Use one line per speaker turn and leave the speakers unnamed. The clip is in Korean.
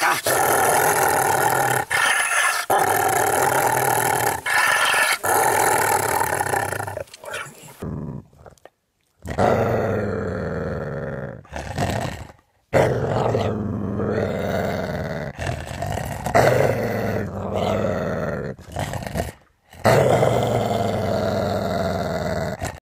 Tá.